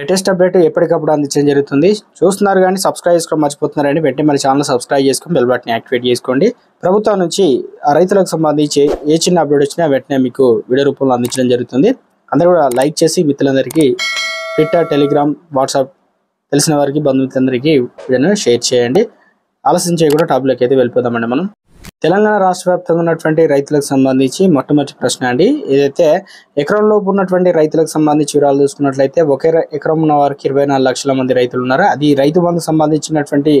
Latest update ఎప్పటికప్పుడు అందించడం జరుగుతుంది. చూస్తున్నారు కానీ సబ్స్క్రైబ్ చేసుకోవడం మర్చిపోతున్నారని వెంటనే మన ఛానల్ సబ్స్క్రైబ్ చేసుకొని బెల్ బటన్ యాక్టివేట్ చేసుకోండి. ప్రభుత్వం నుంచి ఆ రైతులకు సంబంధించి ఏ చిన్న అప్డేట్ వచ్చినా వెంటనే మీకు వీడియో రూపంలో అందించడం జరుగుతుంది. అందరూ కూడా లైక్ చేసి మిత్రులందరికీ ట్విట్టర్ టెలిగ్రామ్ వాట్సాప్ తెలిసిన వారికి బంధుమిత్రులందరికీ వీడియోను షేర్ చేయండి. ఆలోచించే కూడా టాపిక్లోకి అయితే వెళ్ళిపోదామండి మనం. తెలంగాణ రాష్ట్ర వ్యాప్తంగా ఉన్నటువంటి రైతులకు సంబంధించి మొట్టమొదటి ప్రశ్న అండి. ఏదైతే ఎకరంలోపు ఉన్నటువంటి రైతులకు సంబంధించి వివరాలు చూసుకున్నట్లయితే ఒకే ఎకరం ఉన్న వారికి ఇరవై నాలుగు లక్షల మంది రైతులు ఉన్నారు? అది రైతు బంధు సంబంధించినటువంటి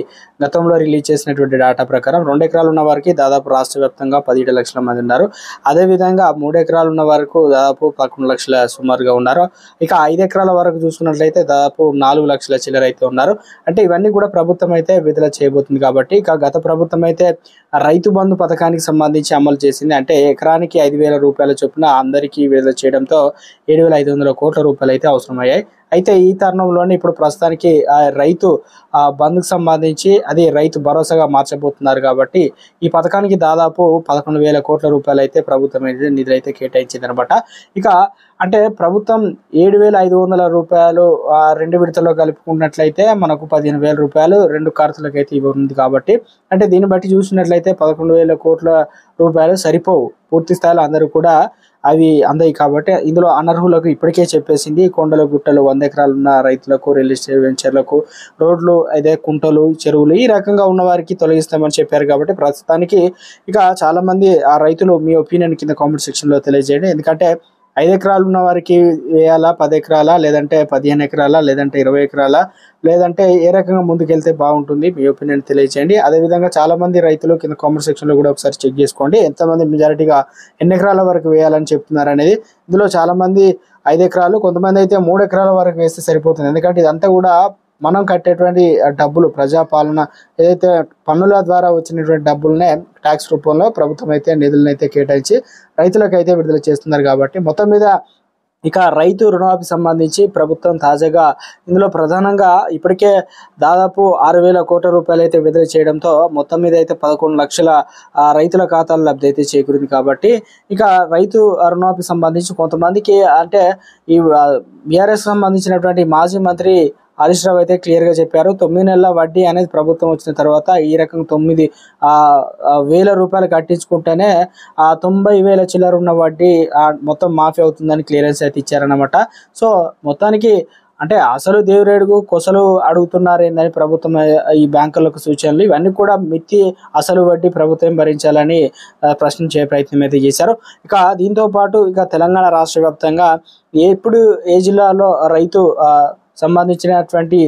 గతంలో రిలీజ్ చేసినటువంటి డేటా ప్రకారం రెండు ఎకరాలు ఉన్న వారికి దాదాపు రాష్ట్ర వ్యాప్తంగా పదిహేడు లక్షల మంది ఉన్నారు. అదేవిధంగా మూడు ఎకరాలు ఉన్న వరకు దాదాపు పదకొండు లక్షల సుమారుగా ఉన్నారు. ఇక ఐదు ఎకరాల వరకు చూసుకున్నట్లయితే దాదాపు నాలుగు లక్షల చిల్లర అయితే ఉన్నారు. అంటే ఇవన్నీ కూడా ప్రభుత్వం అయితే విడుదల చేయబోతుంది కాబట్టి ఇక గత ప్రభుత్వం అయితే రైతు బంధు పథకానికి సంబంధించి అమలు చేసింది. అంటే ఎకరానికి ఐదు వేల రూపాయల చొప్పున అందరికీ విడుదల చేయడంతో ఏడు వేల ఐదు వందల కోట్ల రూపాయలు అయితే అవసరమయ్యాయి. అయితే ఈ తరుణంలోనే ఇప్పుడు ప్రస్తుతానికి ఆ రైతు బంద్కు బంధుకు సంబంధించి అది రైతు భరోసాగా మార్చబోతున్నారు కాబట్టి ఈ పథకానికి దాదాపు పదకొండు వేల కోట్ల రూపాయలు అయితే ప్రభుత్వం అయితే నిధులు అయితే కేటాయించింది అనమాట ఇక అంటే ప్రభుత్వం ఏడు వేల ఐదు వందల రూపాయలు రెండు విడతలో కలుపుకున్నట్లయితే మనకు పదిహేను వేల రూపాయలు రెండు ఖర్చులకు అయితే ఇవ్వనుంది కాబట్టి అంటే దీన్ని బట్టి చూసినట్లయితే పదకొండు వేల కోట్ల రూపాయలు సరిపోవు. పూర్తి స్థాయిలో అందరూ కూడా అవి అందాయి కాబట్టి ఇందులో అనర్హులకు ఇప్పటికే చెప్పేసింది కొండల గుట్టలు వంద ఎకరాలు ఉన్న రైతులకు రియల్ ఎస్టేట్ వెంచర్లకు రోడ్లు అదే కుంటలు చెరువులు ఈ రకంగా ఉన్న వారికి తొలగిస్తామని చెప్పారు కాబట్టి ప్రస్తుతానికి ఇక చాలా మంది ఆ రైతులు మీ ఒపీనియన్ కింద కామెంట్ సెక్షన్లో తెలియజేయండి. ఎందుకంటే ఐదు ఎకరాలు ఉన్న వారికి వేయాలా? పది ఎకరాలా? లేదంటే పదిహేను ఎకరాలా? లేదంటే ఇరవై ఎకరాలా? లేదంటే ఏ రకంగా ముందుకెళ్తే బాగుంటుంది? మీ ఒపీనియన్ తెలియజేయండి అదేవిధంగా చాలామంది రైతులు కింద కామెంట్ సెక్షన్లో కూడా ఒకసారి చెక్ చేసుకోండి. ఎంతమంది మెజారిటీగా ఎన్ని ఎకరాల వరకు వేయాలని చెప్తున్నారు అనేది. ఇందులో చాలామంది ఐదు ఎకరాలు కొంతమంది అయితే మూడు ఎకరాల వరకు వేస్తే సరిపోతుంది. ఎందుకంటే ఇదంతా కూడా మనం కట్టేటువంటి డబ్బులు ప్రజాపాలన ఏదైతే పన్నుల ద్వారా వచ్చినటువంటి డబ్బులనే ట్యాక్స్ రూపంలో ప్రభుత్వం అయితే నిధులను అయితే కేటాయించి రైతులకు అయితే విడుదల చేస్తున్నారు కాబట్టి మొత్తం మీద ఇక రైతు రుణమాఫీ సంబంధించి ప్రభుత్వం తాజాగా ఇందులో ప్రధానంగా ఇప్పటికే దాదాపు ఆరు వేల కోట్ల రూపాయలు అయితే విడుదల చేయడంతో మొత్తం మీద అయితే పదకొండు లక్షల ఆ, రైతుల ఖాతాలు లబ్ధి అయితే చేకూరింది కాబట్టి ఇక రైతు రుణమాఫీ సంబంధించి కొంతమందికి అంటే ఈ బీఆర్ఎస్ సంబంధించినటువంటి మాజీ మంత్రి హరీష్ రావు అయితే క్లియర్గా చెప్పారు. తొమ్మిది నెలల వడ్డీ అనేది ప్రభుత్వం వచ్చిన తర్వాత ఈ రకం తొమ్మిది వేల రూపాయలు కట్టించుకుంటేనే ఆ తొంభై వేల చిల్లర ఉన్న వడ్డీ మొత్తం మాఫీ అవుతుందని క్లియరెన్స్ అయితే ఇచ్చారన్నమాట. సో మొత్తానికి అంటే అసలు దేవురేడుగు కొసలు అడుగుతున్నారు ఏందని ప్రభుత్వం ఈ బ్యాంకులకు సూచనలు ఇవన్నీ కూడా మిత్తి అసలు వడ్డీ ప్రభుత్వం భరించాలని ప్రశ్నించే ప్రయత్నం అయితే చేశారు. ఇక దీంతో పాటు ఇక తెలంగాణ రాష్ట్ర వ్యాప్తంగా ఎప్పుడు ఏ జిల్లాలో రైతు సంబంధించినటువంటి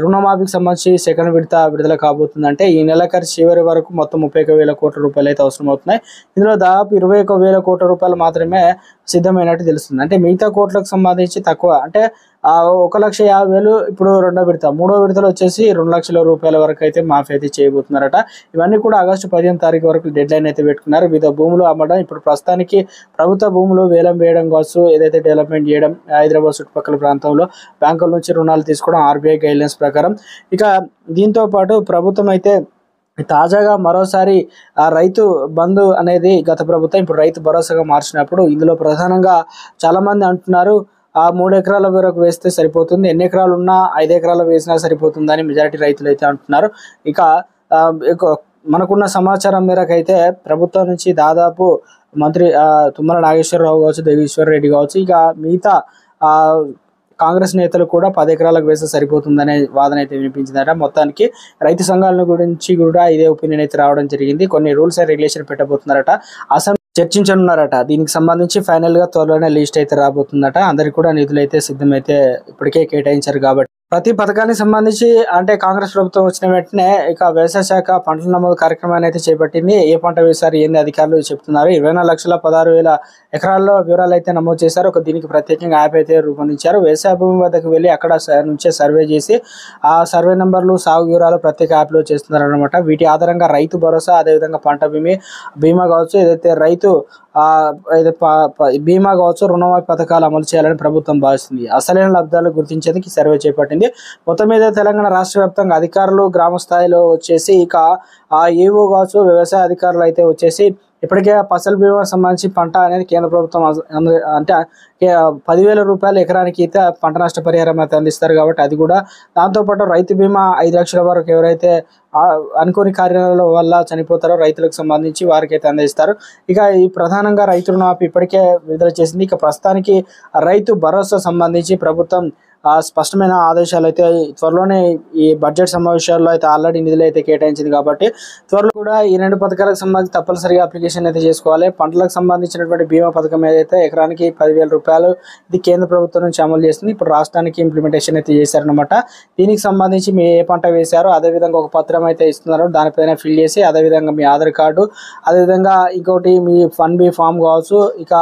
రుణమాఫీకి సంబంధించి సెకండ్ విడత విడుదల కాబోతుందంటే ఈ నెలకరి చివరి వరకు మొత్తం ముప్పై ఒక వేల కోట్ల రూపాయలు అయితే అవసరం అవుతున్నాయి ఇందులో దాదాపు ఇరవై ఒక వేల కోట్ల రూపాయలు మాత్రమే సిద్ధమైనట్టు తెలుస్తుంది. అంటే మిగతా కోట్లకు సంబంధించి తక్కువ. అంటే ఒక లక్ష యాభై వేలు ఇప్పుడు రెండో విడత. మూడో విడతలో వచ్చేసి రెండు లక్షల రూపాయల వరకు అయితే మాఫీ అయితే చేయబోతున్నారట. ఇవన్నీ కూడా ఆగస్టు పదిహేను తారీఖు వరకు డెడ్ లైన్ అయితే పెట్టుకున్నారు. వివిధ భూములు అమ్మడం ఇప్పుడు ప్రస్తుతానికి ప్రభుత్వ భూములు వేలం వేయడం కావచ్చు ఏదైతే డెవలప్మెంట్ చేయడం హైదరాబాద్ చుట్టుపక్కల ప్రాంతంలో బ్యాంకుల నుంచి రుణాలు తీసుకోవడం ఆర్బీఐ గైడ్లైన్స్ ప్రకారం. ఇక దీంతో పాటు ప్రభుత్వం అయితే తాజాగా మరోసారి ఆ రైతు బంధు అనేది గత ప్రభుత్వం ఇప్పుడు రైతు భరోసాగా మార్చినప్పుడు ఇందులో ప్రధానంగా చాలామంది అంటున్నారు ఆ మూడు ఎకరాల వరకు వేస్తే సరిపోతుంది ఎన్ని ఎకరాలు ఉన్నా ఐదు ఎకరాలు వేసినా సరిపోతుందని మెజారిటీ రైతులు అయితే అంటున్నారు. ఇక మనకున్న సమాచారం మేరకు అయితే ప్రభుత్వం నుంచి దాదాపు మంత్రి తుమ్మల నాగేశ్వరరావు కావచ్చు దేవేశ్వర రెడ్డి కావచ్చు ఇక మిగతా కాంగ్రెస్ నేతలు కూడా పది ఎకరాలకు వేస్తే సరిపోతుందనే వాదన అయితే వినిపించిందట. మొత్తానికి రైతు సంఘాల గురించి కూడా ఇదే ఒపీనియన్ అయితే రావడం జరిగింది. కొన్ని రూల్స్ అండ్ రెగ్యులేషన్ పెట్టబోతున్నారట. అసలు చర్చించనున్నారట. దీనికి సంబంధించి ఫైనల్గా త్వరలోనే లిస్ట్ అయితే రాబోతుందట. అందరికి కూడా నిధులు అయితే సిద్ధమైతే ఇప్పటికే కేటాయించారు కాబట్టి ప్రతి పథకానికి సంబంధించి అంటే కాంగ్రెస్ ప్రభుత్వం వచ్చిన వెంటనే ఇక వ్యవసాయ శాఖ పంటల నమోదు కార్యక్రమాన్ని అయితే చేపట్టింది. ఏ పంట వేశారు ఏంది అధికారులు చెప్తున్నారు. ఇరవై నాలుగు లక్షల పదహారు వేల ఎకరాల్లో వివరాలు అయితే నమోదు చేశారు. ఒక దీనికి ప్రత్యేకంగా యాప్ అయితే రూపొందించారు. వ్యవసాయ భూమి వద్దకు వెళ్ళి అక్కడ నుంచే సర్వే చేసి ఆ సర్వే నెంబర్లు సాగు వివరాలు ప్రత్యేక యాప్లో చేస్తున్నారు అనమాట వీటి ఆధారంగా రైతు భరోసా అదేవిధంగా పంట భీమా బీమా కావచ్చు. ఏదైతే రైతు బీమా కావచ్చు రుణమాఫీ పథకాలు అమలు చేయాలని ప్రభుత్వం భావిస్తుంది. అసలైన లబ్ధాలు గుర్తించేందుకు ఈ సర్వే చేపట్టింది. మొత్తం మీద తెలంగాణ రాష్ట్ర వ్యాప్తంగా అధికారులు గ్రామ స్థాయిలో వచ్చేసి ఇక ఆ ఏవో కావచ్చు వ్యవసాయ అధికారులు అయితే వచ్చేసి ఇప్పటికే ఫసల్ బీమా సంబంధించి పంట అనేది కేంద్ర ప్రభుత్వం అంటే పదివేల రూపాయలు ఎకరానికి అయితే పంట నష్ట పరిహారం అయితే అందిస్తారు కాబట్టి అది కూడా దాంతోపాటు రైతు బీమా ఐదు లక్షల వరకు ఎవరైతే అనుకోని కార్యాల వల్ల చనిపోతారో రైతులకు సంబంధించి వారికి అయితే అందిస్తారు. ఇక ఈ ప్రధానంగా రైతు రుణమాఫీ ఇప్పటికే విడుదల చేసింది. ఇక ప్రస్తుతానికి రైతు భరోసా సంబంధించి ప్రభుత్వం స్పష్టమైన ఆదేశాలు అయితే త్వరలోనే ఈ బడ్జెట్ సమావేశాల్లో అయితే ఆల్రెడీ నిధులు అయితే కేటాయించింది కాబట్టి త్వరలో కూడా ఈ రెండు పథకాలకు సంబంధించి తప్పనిసరిగా అప్లికేషన్ అయితే చేసుకోవాలి. పంటలకు సంబంధించినటువంటి బీమా పథకం ఏదైతే ఎకరానికి పదివేల రూపాయలు ఇది కేంద్ర ప్రభుత్వం నుంచి అమలు చేస్తుంది. ఇప్పుడు రాష్ట్రానికి ఇంప్లిమెంటేషన్ అయితే చేశారనమాట దీనికి సంబంధించి మీ ఏ పంట వేశారో అదేవిధంగా ఒక పత్రం అయితే ఇస్తున్నారు. దానిపైన ఫిల్ చేసి అదేవిధంగా మీ ఆధార్ కార్డు అదేవిధంగా ఇంకోటి మీ ఫన్ బి ఫామ్ కావచ్చు. ఇక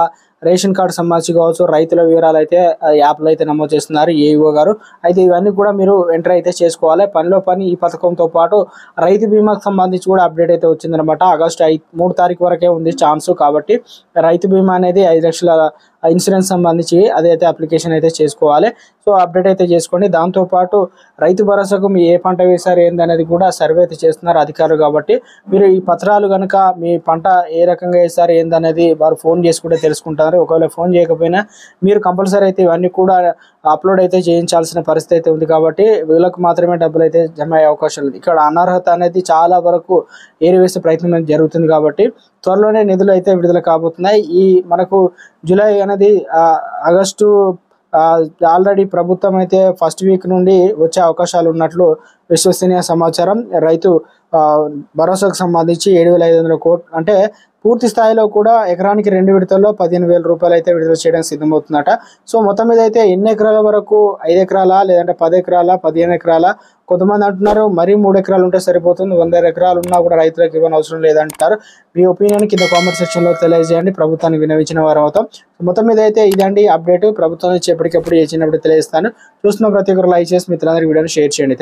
రేషన్ కార్డు సంబంధించి కావచ్చు రైతుల వివరాలు అయితే యాప్లో అయితే నమోదు చేస్తున్నారు ఏఈఓ గారు. అయితే ఇవన్నీ కూడా మీరు ఎంటర్ అయితే చేసుకోవాలి. పనిలో పని ఈ పథకంతో పాటు రైతు బీమాకు సంబంధించి కూడా అప్డేట్ అయితే వచ్చిందనమాట ఆగస్టు ఐదు మూడు తారీఖు వరకే ఉంది ఛాన్స్ కాబట్టి రైతు బీమా అనేది ఐదు లక్షల ఇన్సూరెన్స్ సంబంధించి అదైతే అప్లికేషన్ అయితే చేసుకోవాలి. సో అప్డేట్ అయితే చేసుకోండి. దాంతోపాటు రైతు భరోసాకు మీ ఏ పంట వేశారు ఏందనేది కూడా సర్వే అయితే చేస్తున్నారు అధికారులు కాబట్టి. మీరు ఈ పత్రాలు కనుక మీ పంట ఏ రకంగా వేశారు ఏందనేది వారు ఫోన్ చేసి కూడా తెలుసుకుంటారు. ఒకవేళ ఫోన్ చేయకపోయినా మీరు కంపల్సరీ అయితే ఇవన్నీ కూడా అప్లోడ్ అయితే చేయించాల్సిన పరిస్థితి అయితే ఉంది కాబట్టి వీళ్ళకు మాత్రమే డబ్బులు అయితే జమ అయ్యే అవకాశం ఉంది. ఇక్కడ అనర్హత అనేది చాలా వరకు ఏరివేసే ప్రయత్నం జరుగుతుంది కాబట్టి త్వరలోనే నిధులు అయితే విడుదల కాబోతున్నాయి. ఈ మనకు జూలై అనేది ఆగస్టు ఆల్రెడీ ప్రభుత్వం అయితే ఫస్ట్ వీక్ నుండి వచ్చే అవకాశాలు ఉన్నట్లు విశ్వసనీయ సమాచారం. రైతు భరోసాకు సంబంధించి ఏడు వేల ఐదు వందల కోట్ అంటే పూర్తి స్థాయిలో కూడా ఎకరానికి రెండు విడతల్లో పదిహేను వేల రూపాయలు అయితే విడుదల చేయడానికి సిద్ధమవుతుందట. సో మొత్తం మీద అయితే ఎన్ని ఎకరాల వరకు? ఐదు ఎకరాల? లేదంటే పది ఎకరాల? పదిహేను ఎకరాల? కొంతమంది అంటున్నారు మరీ మూడు ఎకరాలు ఉంటే సరిపోతుంది. వంద ఎకరాలు ఉన్నా కూడా రైతులకు ఇవ్వని అవసరం లేదంటారు మీ ఒపీనియన్ కింద కామెంట్ సెక్షన్లో తెలియజేయండి. ప్రభుత్వానికి వినవించిన వారు అవుతాం. మొత్తం మీద అయితే ఇదండి అప్డేట్. ప్రభుత్వం నుంచి ఎప్పటికప్పుడు చేసినప్పుడు తెలియజేస్తాను. చూస్తున్న ప్రతి ఒక్కరు లైక్ చేసి మిత్రులందరికీ వీడియోని షేర్ చేయండి.